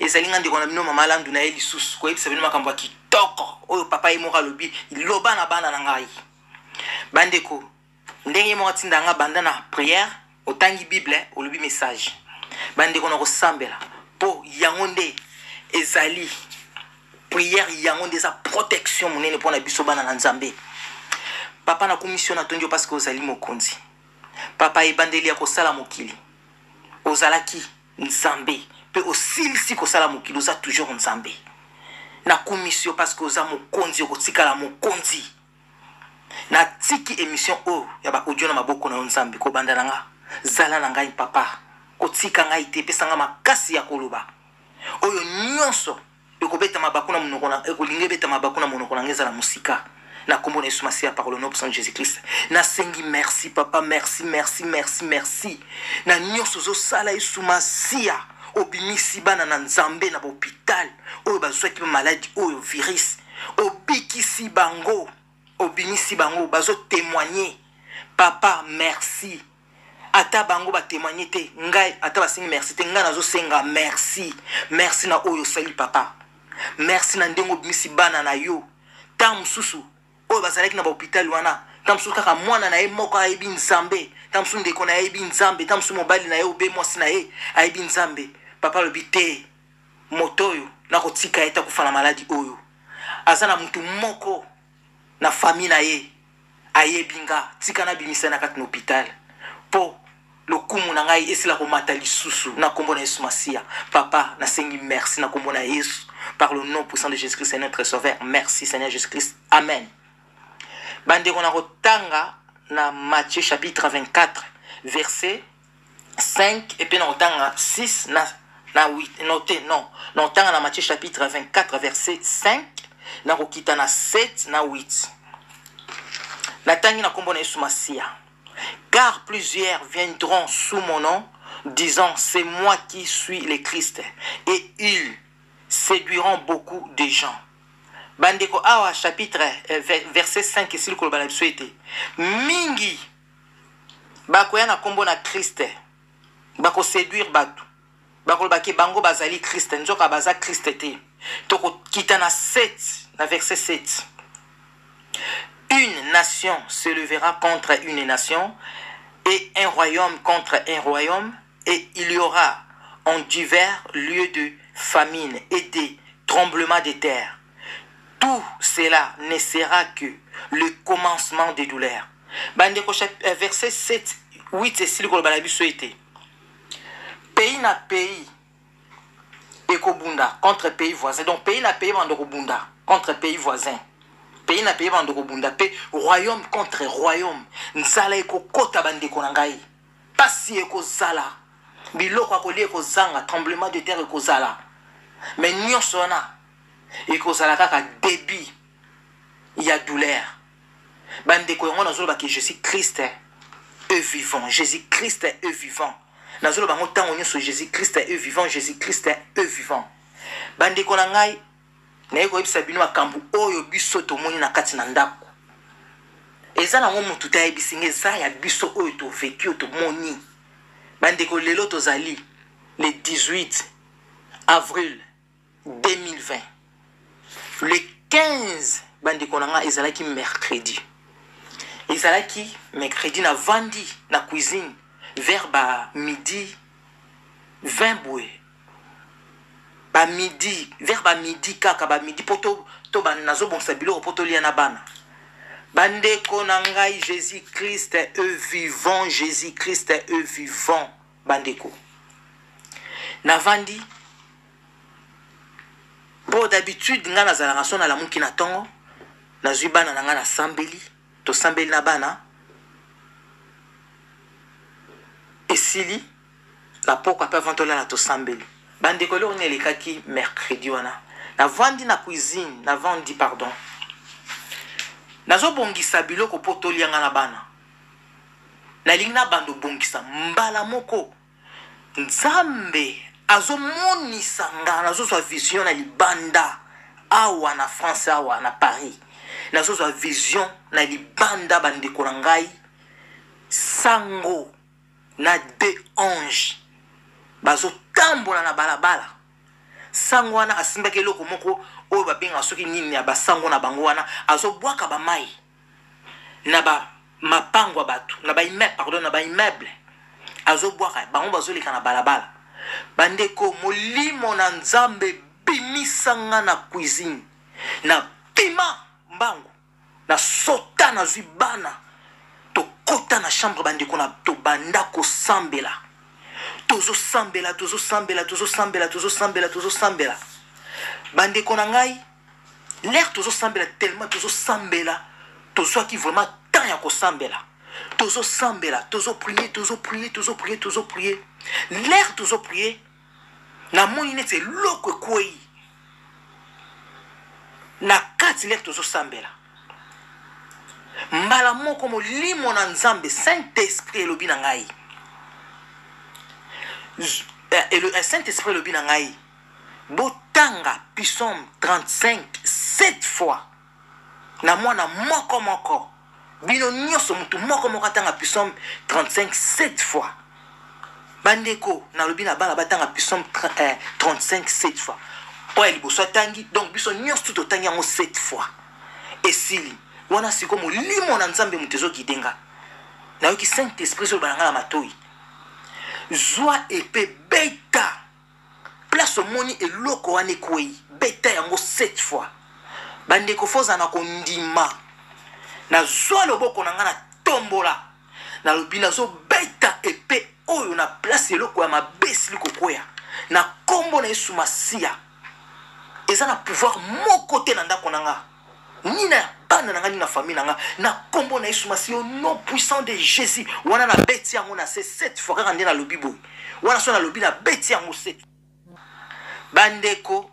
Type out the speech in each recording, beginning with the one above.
ezali nga ndeko na bino mama landu na ye lisusu koyebisa bino makambo ya kitoko oyo papa ye moko alobi loba na bana na ngai bandeko ndenge moko atinda nga banda na priere otangi bible olobi message bandeko na kosambela mpo yango nde ezali priere yango nde eza protection monene mpo na biso bana na nzambe papa nakumisi yo natondi yo parce que ozali mokonzi papa ebandeli ya kosala mokili ozalaki Nzambe pe osilisi kosala mokili oza toujours nzambe na kumisi yo parce que oza mokonzi okotikala mokonzi na tiki emission oyo ya ba audio na maboko na yo nzambe kobanda na nga zala na ngai papa kotika ngai te pesanga makasi ya koloba oyo nyonso ekobeta mabaku na monoko na ekolinga ebeta mabaku na monoko na ngai ezala mosika na nkombo na yesu masiya par le nom puissant de jésus christ nasengi merci papa merci merci merci merci na nyonso ozosala yesu masiya obimisi bana na nzambe na bahopital oyo bazwaki bamaladi oyo virus obikisi bango obimisi bango bazotemoigne papa merci ata bango ba témoigner te ngai ata basengi merci te ngai nazosenga merci merci na oyo osali papa merci na ndenge obimisi bana na yo ntango mosusu oyo bazalaki na bahôpital wana ntango mosusu kaka mwana na ye moko ayebi nzambe ntango mosusu ndeko na ye ayebi nzambe ntango mosusu mobali na ye obe mwasi na ye ayebi nzambe papa alobi te moto oyo nakotika ye te akufa na maladi oyo aza na motu moko na famille na ye ayebi nga tika na bimisa ye na kati na hopital po lokumu na ngai esila komata lisusu na kombo na Yesu Masiya papa na sengi merci na kombo na Yesu par le nom puissant de Jesus Christ notre sauveur merci Seigneur Jesus Christ amen bandeko na kotanga na Matthieu chapitre 24 verset 5 epe na kotanga 6 na na 8 no te non na kotanga na matthieu chapitre 24 verset 5 na kokita na 7 na 8 natangi na nkombo na yesu masiya car plusieurs viendront sous mon nom disant c'est moi qui suis le christ et ils séduiront beaucoup de gens bandeko awa chapitre eh, verset 5 esili koloba na biso ete mingi bakoya na nkombo na kriste bakoseduire bato bakoloba ke bango bazali kriste nzoka baza kriste te tokokita na 7 na verset 7 une nation se levera contre une nation et un royaume contre un royaume et il y aura en divers lieux de famine et des tremblements de terre tout cela ne sera que le commencement des douleurs Bandeko, euh, verset 7, 8 esili koloba na biso ete pays na pays ekobunda contre pays voisin. Donc pays na pays bando kobunda contre pays voisin. Pays na pays bando kobunda pe royaume contre royaume. Nzala ekokota bandeko na ngai. Pasi ekozala. Biloko akolia ekozanga, tremblement de terre ekozala. Mais nyonso wana ekozala kaka début ya douleur. ba ndeko yango nazo loba que je suis Christ e vivant Jésus Christ e vivant nazo loba ngo tango nyoso Jésus Christ e vivant Jésus Christ e vivant ba ndeko na ngai naye koyebisa bino makambo oyo biso tomoni na kati na ndako eza nango motu te ayebisi nga eza ya biso oyo toveki oyo tomoni bandeko lelo tozali le 18 avril 2020 le 15 bandeko na ngai ezalaki mercredi ezalaki mercredi na vandi na cuisine vers ba midi 20 boye ba midi vers ba midi kaka ba midi mpo to, to nazobongisa biloko mpo tolia na bana bandeko na ngai jésus christ e vivant jésus christ e vivant Bandeko, navandi po d'habitude nga nazalaka so nalamuki na tongo nazwi bana na nga nasambeli tosambeli na bana esili na pokwa mpe avant tolala tosambeli bandeko eloko nini elekaki mercredi wana navandi na cuisine navandi pardon nazobongisa biloko mpo tolianga na bana nalingi nabanda obongisa mbala moko nzambe azomonisa nga nazozwa vision na libanda awa na france awa na paris nazozwa vision na libanda bandeko na ngai sango na de ange bazotambola na balabala sango wana asimbaki eloko moko oyo babenga soki nini ya basango na bango wana azobwaka bamai na ba mapango ya bato na ba immeuble pardon na ba immeuble azobwaka bango bazoleka na balabala bandeko molimo na nzambe bimisa nga na cuisine na pima mbangu na sota nazwi bana tokota na chambre bandeko na tobanda kosambela tozosambela tozosambela tozosambela tozosambela tozosambela bandeko na ngai lere tozosambela tellement tozosambela tozwaki vraiment temps ya kosambela tozosambela tozoprie tozoprie tozoprie tozoprie lere tozoprie namoni neti eloko ekwei na kati lere tozosambela mbala moko molimo na nzambe saint esprit elobi na ngai eh, eh, saint esprit elobi na ngai Botanga Psaume 35 sept fois na mwana moko moko. Bino nyoso mutu moko moko atanga Psaume 35 sept fois. Bandeko, nalobi na bana batanga Psaume 35 eh, sept fois. Oyo ya liboso atangi, donc biso nyoso totangi yango sept fois. Esili wana siko molimo na Nzambe moto ezogide nga. Nayoki Saint-Esprit ezoloba na nga na matoyi. Zwa epe beta place omoni eloko wana ekwei beta yango sept fois bandeko foza na kondima nazwa loboko na ngai na tombola nalobi nazobeta epe oyo na place eloko ya mabe esili kokweya na nkombo na yesu masiya eza na pouvoir moko te na ndako na ngai ni na bana na ngai ni na famille na ngai na nkombo na yesu masi yo non puissant de jésus wana nabeti yango na se set fois kaka nde nalobi boye wana so nalobi nabeti yango set bandeko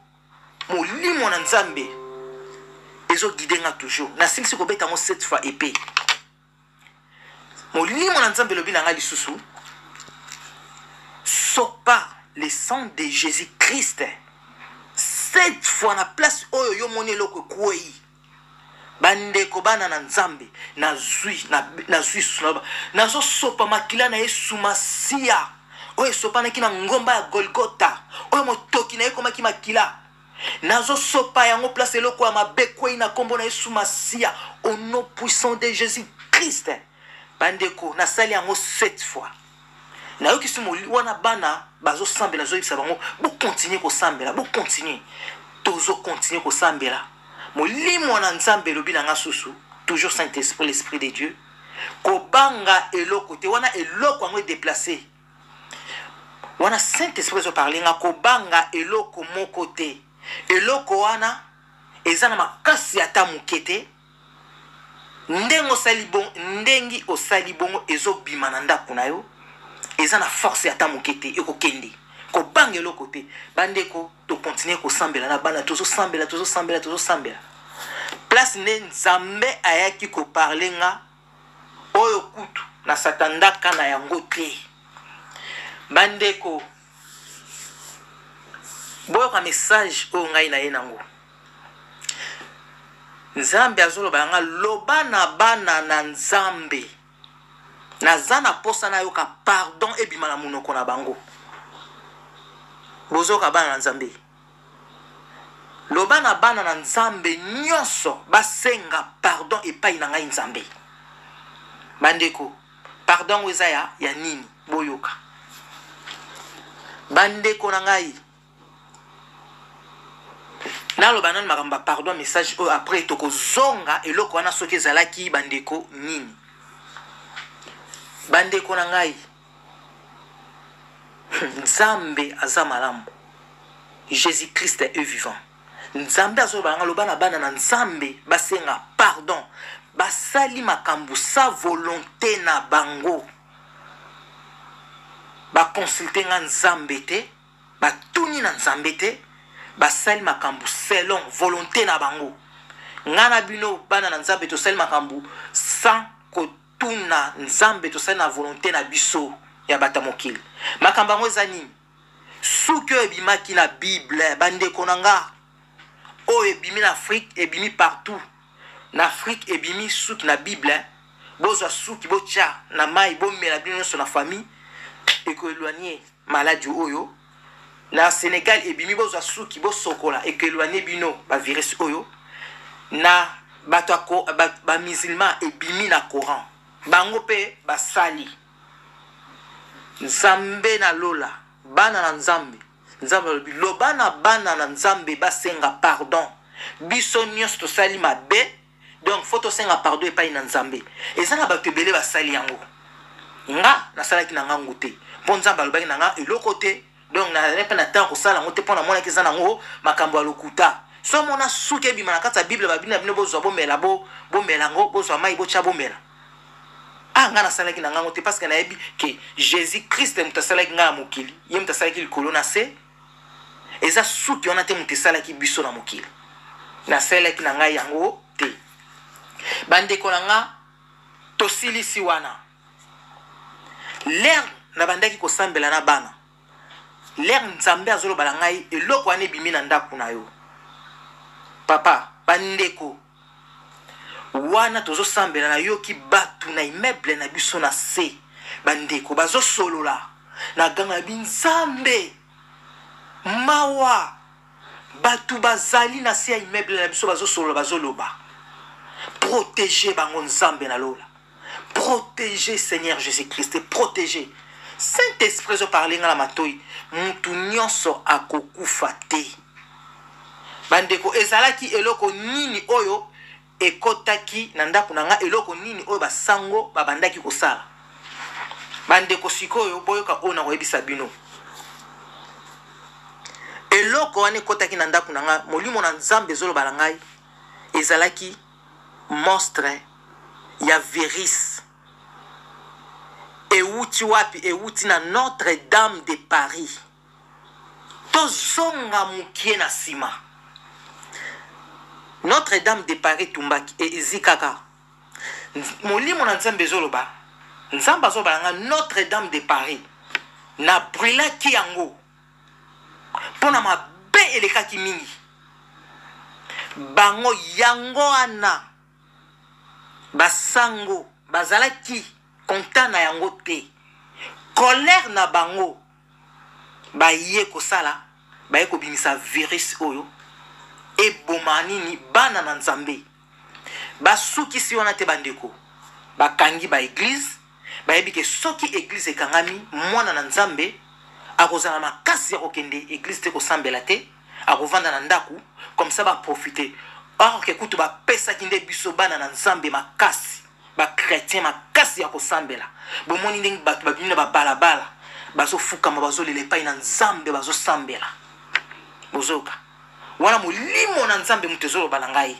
molimo na nzambe ezogide nga toujours nasilisi kobeta yango set fois epe molimo na nzambe elobi na ngai lisusu sopa le sang de jésus christ cette fois na place oyo yo moni eloko ekwei bandeko bana na nzambe nazwi nazwi nazosopa makila na yesu masiya oyo esopanaki na ngomba ya golgota oyo motoki na ye ekomaki makila Nazo sopa yango place eloko ya mabe ekweyi na kombo na Yesu Masiya au nom puissant de Jésus Christ. Bandeko nasali yango sept fois. Nayokisi moli wana bana bazo sambela nazo yebisa bango bo continuer kosambela bo continuer tozo continuer kosambela molimo na Nzambe elobi na nga susu toujours Saint-Esprit l'Esprit de Dieu kobanga eloko te wana eloko yango edeplace wana saint esprit ezo parle nga kobanga eloko moko te eloko wana eza na makasi ata moke te ndenge osali bongo ndenge osali bongo ezobima na ndako na yo eza na force ata moke te ekokende kobanga eloko te bandeko tokontinue kosambela na bana tozosambela tozosambela tozosambela place nde nzambe ayaki koparle nga oyo kutu na satandaka na yango te bandeko boyoka message oyo ngai naye nango nzambe azoloba na ngai loba na bana na nzambe naza na mposa nayoka pardon ebima na monoko na bango bozoyoka bana na nzambe Loba na bana na Nzambe nyonso basenga pardon epayi na ngai Nzambe. Bandeko, pardon yango eza ya, ya nini? Boyoka. Bandeko na ngai, naloba nanu makambo ya pardon message oyo après tokozonga eloko wana soki ezalaki bandeko nini. Bandeko na ngai, nzambe aza malamu jesus christ e vivant nzambe azoloba nanga loba na bana na nzambe basenga pardon basali makambo sa volonté na bango baconsulte nga nzambe te batuni na nzambe te basali makambo selon volonté na bango nga na bino bana na nzambe tosali makambo sans tuna nzambe tosali na volonte na biso ya bata mokili makambo yango eza nini suki oyo ebimaki na bible bandeko na nga oyo ebimi na afrique ebimi partout na afrique ebimi suki na bible bozwa suki botya na mai bomela bino nyonso na famille ekoeloigne maladi oyo na Senegal ebimi bozwa suki bosokola ekoelwane bino ba virus oyo na bato ya ba, ba musulman ebimi na Coran bango mpe basali Nzambe na lola bana na Nzambe Nzambe alobi loba na bana na Nzambe basenga pardon biso nyonso tosali mabe donc faut tosenga pardon epai na nzambe eza na bato ebele basali yango nga nasalaki na ngangu te mpo nzambe alobaki na nga eloko te donc nazali mpe na ntango kosala yango te mpo namonaki eza nango makambo ya lokuta so omona suki ebima na kati ya bible babina bino bozwa bomela bo bomela yango bozwa mai botya bomela ah ngai nasalaki na ngango te parce que nayebi ke jésus christ moto asalaki ngai ya mokili ye moto asalaki likolo na se eza suki wana te moto esalaki biso na mokili nasalelaki na ngai yango te bandeko na nga tosilisi wana lere nabandaki kosambela na bana lere nzambe azoloba na ngai eloko wana ebimi na ndako na yo papa bandeko Wana tozosambela nayoki batu na immeuble na biso na se bandeko bazosolola naganga nabi nzambe mawa batu bazali na se ya immeuble na biso bazosolola bazoloba protege bango nzambe na lola Protégé, Seigneur Jésus-Christ, protégé. Saint-Esprit ozo parler nga na matoi. Mutu nyonso akokufa te. Bandeko, ezalaki eloko nini oyo ekotaki na ndako na nga, eloko nini oyo basango babandaki kosala. Bandeko sikoyo boyoka oyo nakoyebisa bino. Eloko wana ekotaki na ndako na nga, molimo na Nzambe ezoloba na ngai, ezalaki Monstre ya virus ewuti wapi ewuti na notre dame de Paris. Tozonga mukie na sima notre dame de Paris etumbaki ezi kaka molimo na nzambe ezoloba nzambe azobala nga notre dame de Paris na brulaki yango mpo na mabe elekaki mingi bango. Yango wana basango bazalaki content na yango te, colère na bango baye kosala baye kobimisa virus oyo eboma nini bana na Nzambe. Basukisi wana te bandeko. Bakangi ba eglises, bayebi ke soki eglise ekangami, mwana na Nzambe akozala na makasi ya kokende eglise te, kosambela te, akovanda na ndaku, comme ça ba profiter. Or ke kutu bapesaki nde biso bana na Nzambe makasi, ba chretiens makasi ya kosambela. Bomoni ndenge batu babimi na ba balabala, bazofukama, bazolela epayi na Nzambe, bazosambela. Bozoyoka? wana molimo na nzambe moto ezoloba na ngai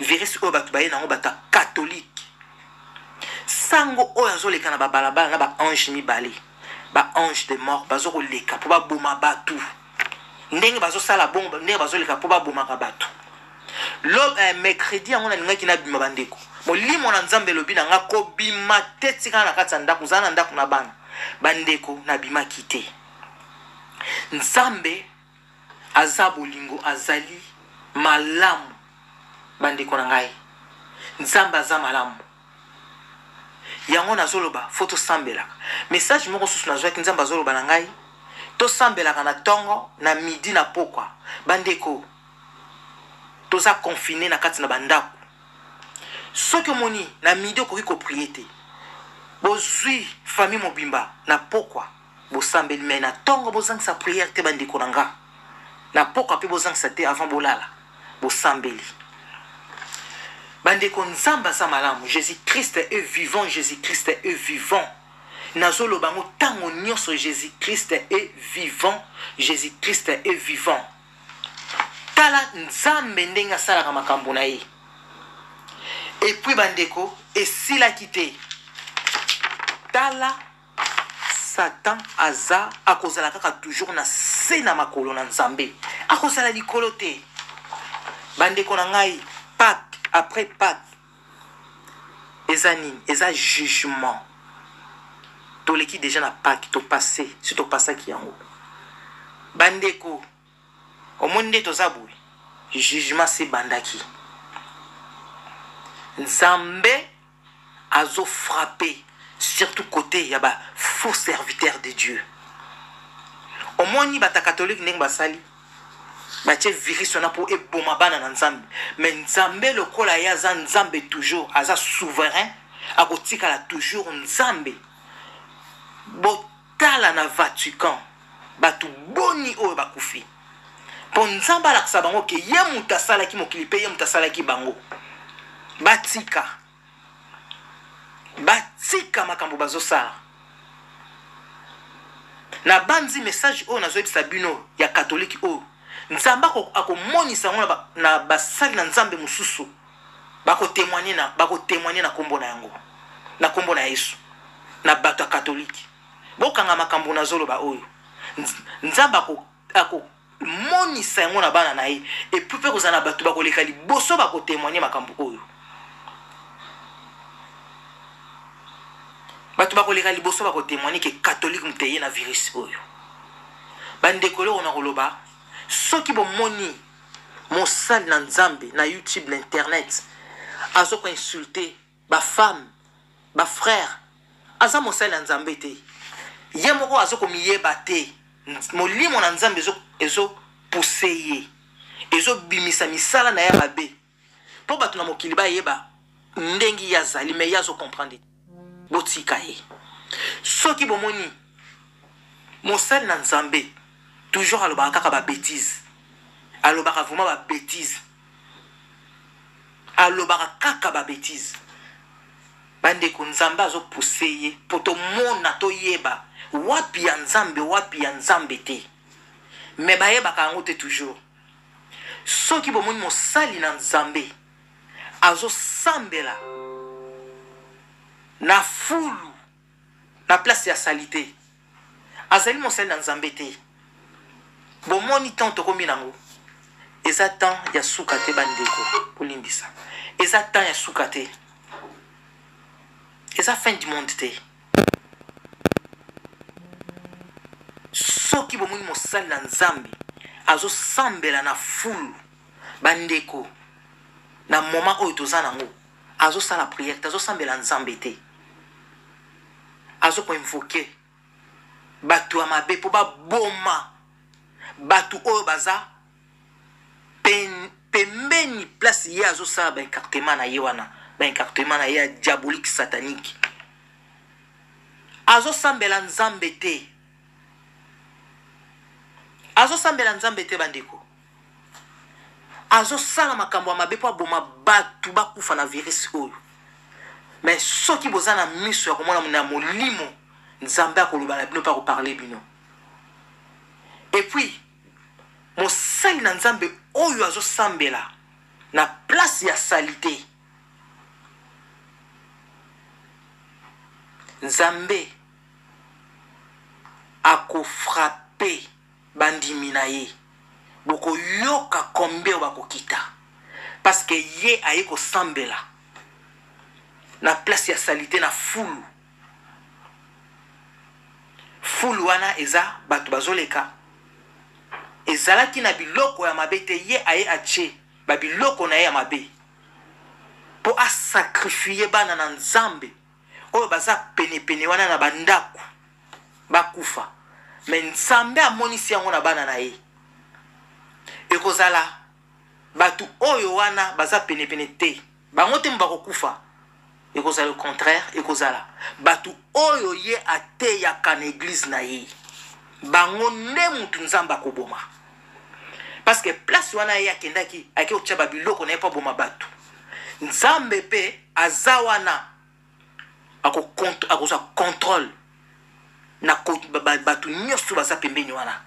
virisi oyo bato baye nango bato ya katolike sango oyo azoleka na babalabala na baange mibale baange de mort bazokoleka mpo baboma bato ndenge bazosala bongo ndenge bazoleka mpo babomaka bato lo eh, mercredi yango nalingaki nabima bandeko molimo na nzambe elobi na nga kobima te tikala na kati ya ndako zala na ndako na bana bandeko nabimaki te nzambe Aza bolingo azali malamu bandeko na ngai nzambe aza malamu yango nazoloba fo tosambelaka message moko susu nazwaki nzambe azoloba na ngai tosambelaka na tongo na midi na pokwa bandeko toza confine na kati na bandako soki omoni na midi okoki koprie te bozwi famille mobimba na pokwa Bosambeli mais na tongo bozangisa prière te bandeko na nga. Na pokwa pe bozangisa te avant bolala. Bosambeli. Bandeko Nzambe aza malamu. Jésus Christ est vivant, Jésus Christ est vivant. nazoloba yango ntango nyonso jésus christ est vivant jésus christ est vivant tala nzambe ndenge asalaka makambo na ye epuis bandeko esilaki te tala Satan aza akozala kaka toujours na se na makolo na Nzambe. Akozala likolo te. Bandeko na ngai, Pâques, après Pâques, eza nini? Eza jugement. Toleki deja na Pâques, to passe, si to passaki yango. Bandeko, omoni nde toza boye jugement se bandaki nzambe azo frappe surtout cote ya ba faux serviteur de dieu omoni bata katholike ndenge basali batie virus wana mpo eboma bana na nzambe me nzambe lokola ye aza nzambe toujours aza souverain akotikala toujours nzambe Bo Tala na Vatican bato boni oyo bakufi mpo Nzambe alakisa bango ke ye moto asalaki mokili mpe ye moto asalaki bango. Batika batika makambo bazosala. Nabanzi message oyo nazoyebisa bino ya katoliki oyo Nzambe akomonisa yango na basali na Nzambe mosusu. bako temoigner na bako temoigner na kombo na yango na kombo na Yesu na bato ya katolike bokanga makambo nazoloba oyo nzambe akomonisa yango na bana na ye epui mpe kozala na bato bakoleka liboso bakotemoigne makambo oyo bato bakoleka liboso bakotemoigne ke katolike moto eye na virus oyo bandeko eloko na koloba soki bomoni mosali na nzambe na youtube na internet azo ko insulte ba femme ba frère aza mosali na nzambe te ye moko azo komiyeba te molimo na nzambe ezo ezo pousse ye ezo bimisa misala na ye mabe Po bato na mokili ba yeba ndengi ya zali mais ya zo comprendre botika ye soki bomoni mosali na nzambe toujours alobaka kaka ba bêtise alobaka vraiment ba bêtise alobaka kaka ba bêtise bandeko nzambe azopuse ye mpo tomona toyeba wapi ya nzambe wapi ya nzambe te me bayebaka yango te toujours Soki bomoni mosali na Nzambe azosambela na fulu na place ya salite, azali mosali na Nzambe te. Bomoni temps tokomi nango, eza temps ya suka te bandeko, bolimbisa, eza temps ya suka te, eza fin du monde te. soki bomoni mosali na nzambe azosambela na fulu bandeko na moma oyo toza nango azosala priere te azosambela nzambe te azokoinvoke bato ya mabe mpo baboma bato oyo baza pembeni place ye azosala baincartement na ye wana baincartement na ye ya diabolique satanique azosambela nzambe te azosambela nzambe te bandeko azosala makambo ya mabe mpo aboma bato bakufa na virisi oyo me soki boza na miso ya komona na molimo nzambe akoloba na bino mpe akoparle bino epuis Mosali na Nzambe oyo azo sambela na place ya salite. Nzambe ako frappe ba ndimi na ye. Boko yoka combien oyo bako kita. Parce que ye aye ko sambela na place ya salite na fulu. fulu wana eza bato bazoleka ezalaki na biloko ya mabe te ye aye atie babiloko na ye ya mabe mpo asakrifie bana na nzambe oyo baza penepene wana na bandako bakufa me nzambe amonisi yango na bana na ye ekozala Batu oyo wana baza penepene te bango temo bakokufa ekozala le contraire ekozala batu oyo ye ateyaka na eglise na ye bango nde mutu nzambe akoboma parce que place wana ye akendaki ake kotya babiloko na ye mpo aboma batu nzambe mpe aza wana akozwa contrôle na bato nyonso baza pembeni wana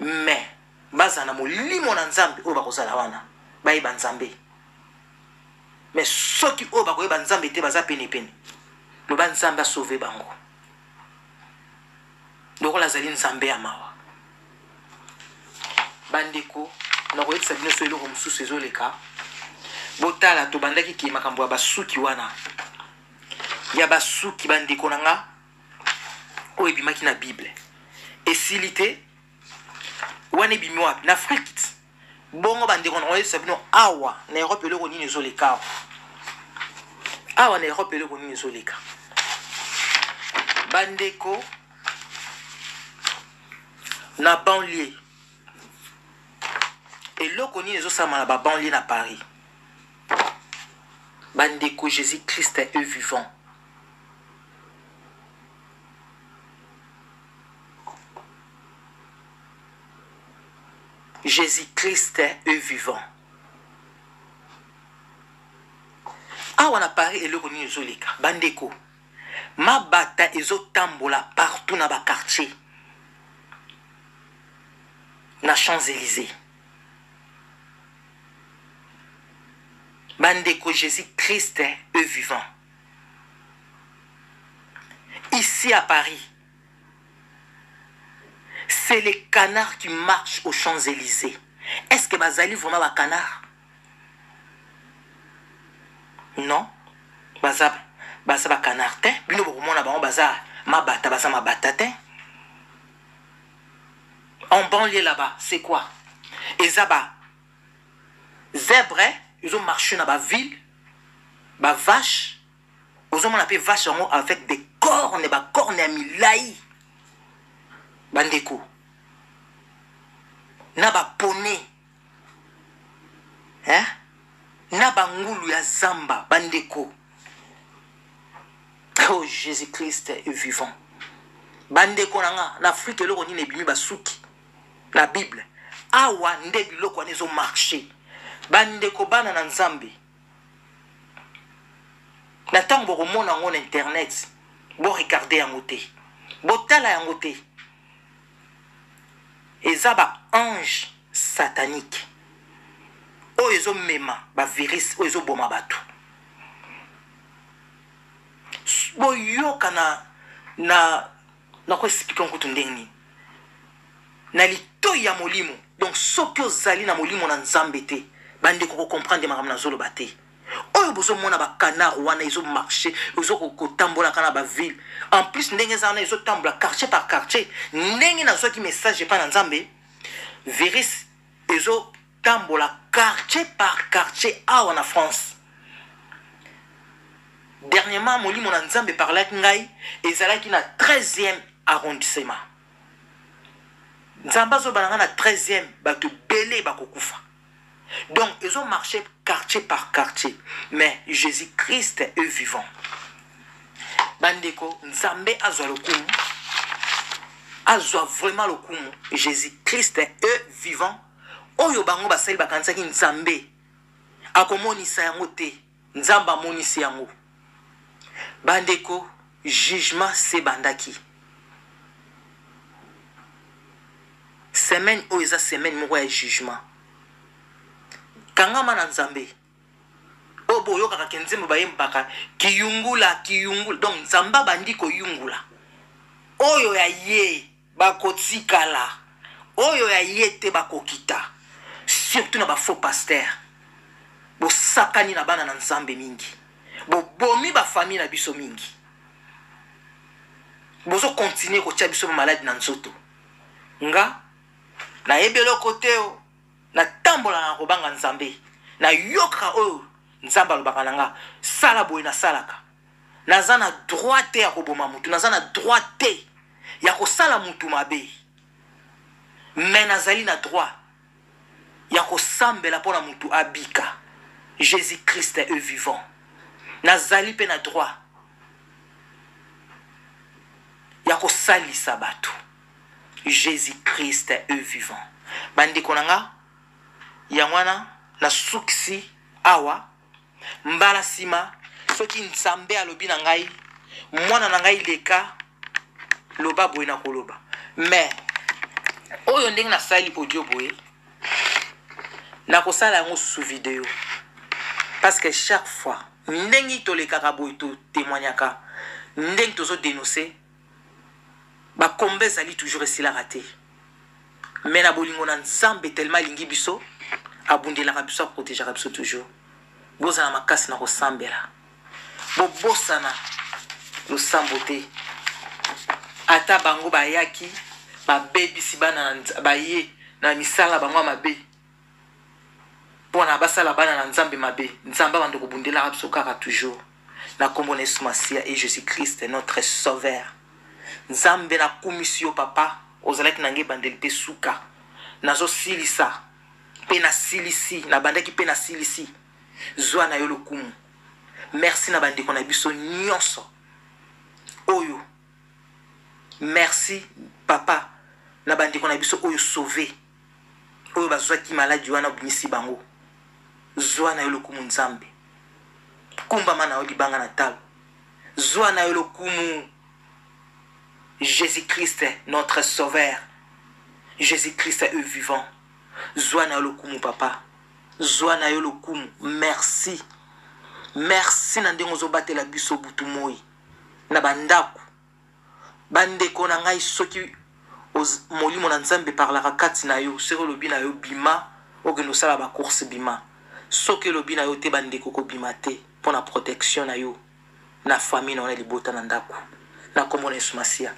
mais bazala na molimo na nzambe oyo bakozala wana bayeba nzambe mais soki oyo bakoyeba nzambe te baza penepene loba nzambe asauve bango lokola azali nzambe ya mawa bandeko nakoyebisa bino so eloko mosusu ezoleka botala tobandaki ke makambo ya basuki wana ya basuki bandeko na nga oyo ebimaki na bible esili te wana ebimi wapi na afrike bongo bandeko na oyebisa bino awa na europe eloko nini ezoleka awa awa na europe eloko nini ezoleka bandeko na banlie eloko nini ezosalama na babanlie na paris bandeko jésus christ est eux vivant jésus christ est eux vivant awa na paris eloko nini ezoleka bandeko Mabata ezo tambola partout na ba quartiers na champs Elysees. Ba ndeko Jesus Christ est vivant. Ici à Paris c'est les canards qui marchent au champs Elysees. Est-ce que bazali vraiment ba canards? non baza baza ba canard te bino bokomona bango baza mabata baza mabata te en banlieue là-bas c'est quoi eza ba zèbre ezo marche na baville bavache ozomona mpe vache yango avec des corne bacorne ya milai bandeko na bapone hein? na bangulu ya zamba bandeko oh jésus christ est vivant bandeko na nga na afrika eloko nini ebimi basuki na bible awa nde biloko wana ezomarche bandeko bana na nzambe na ntango bokomona yango na internet boregarde yango te botala yango te eza ba anges sataniques oyo ezo mema ba virus oyo ezo boma batu boyoka na na nako explique nkutu ndenge nini na litoi ya molimo donc soki ozali na molimo na nzambe te bandeko ko comprendre makambo nazoloba te oyo bozomona bacanard wana ezo marche ezo kotambolaka na baville en plus ndenge eza wana ezotambola quartier par quartier ndenge nazwaki message epai na nzambe virus ezotambola quartier par quartier awa na france dernièrement molimo na nzambe eparlaki ngai ezalaki na 13e arrondissement nzambe azoba na ngai na 13e bato ebele bakokufa donc ezo marche quartier par quartier mais jésus christ est vivant bandeko nzambe azwa lokumu azwa vraiment lokumu jésus christ est vivant oyo bango basali bakanisaki nzambe akomonisa yango te Nzambe amonisi yango. Ba ndeko jugement s'ebandaki. Semaine oyo eza semaine moko ya jugement. Kangama na Nzambe. Oyo boyokaka ke nzembo bayembaka kiyungula kiyungula donc Nzambe abandi koyungula oyo ya ye. Bakotikala. Oyo ya ye te bakokita. Surtout na ba faux pasteurs. Bosakani na bana na Nzambe mingi. Bobomi ba familles na biso mingi. Bozo continuer kotia biso ba malade na nzoto. Nga nayebi eloko te o. Natambola na kobanga Nzambe. Nayokaka oyo Nzambe alobaka na nga. Sala boye nasalaka. Naza na droit te ya koboma mutu, naza na droit te ya kosala mutu mabe mais nazali na droit ya kosambela pona mutu abika. Jesus Christ est vivant. Nazali pe na droit ya kosalisa batu. Jesus Christ est vivant. Bandeko na nga, yango wana nasukisi awa. mbala nsima soki nzambe alobi na ngai mwana na ngai leka loba boye na koloba mais oyo ndenge nasali audio boye nakosala yango susu video parce que chaque fois ndenge tolekaka boye totemoignaka ndenge tozodenonse ba combat ezali toujours esilaka te mais na bolingo na nzambe tellement alingi biso abundelaka biso aprotegeaka biso toujours bozala makasi na kosambela bobosana losambo te ata bango bayaki babebisi bana baye na misala bango ya mabe pona basala bana na nzambe mabe nzambe abanda kobundelaka biso kaka toujours na kombo na yesu masiya et jesus christ notre sauveur nzambe na kumisi yo papa ozalaki na ngai ebandeli mpe suka nazosilisa mpe nasilisi nabandaki mpe nasilisi zwa na yo lokumu merci na bandeko na biso nyonso oyo merci papa na bandeko na biso oyo sauve oyo bazwaki maladi wana obimisi bango zwa na yo lokumu nzambe kumbama na yo libanga na talo zwa na yo lokumu jésus christ notre sauveur jésus christ est vivant zwa na yo lokumu papa zwa na yo lokumu merci merci na ndenge ozobatela biso butu moi na bandako Bandeko na ngai soki oz molimo na nzambe eparlaka kati na yo soki elobi na yo bima okende osala ba course bima soki elobi na yo te bandeko kobima te pona protection na yo na famille na yo na libota na ndaku na kombo na yesu masiya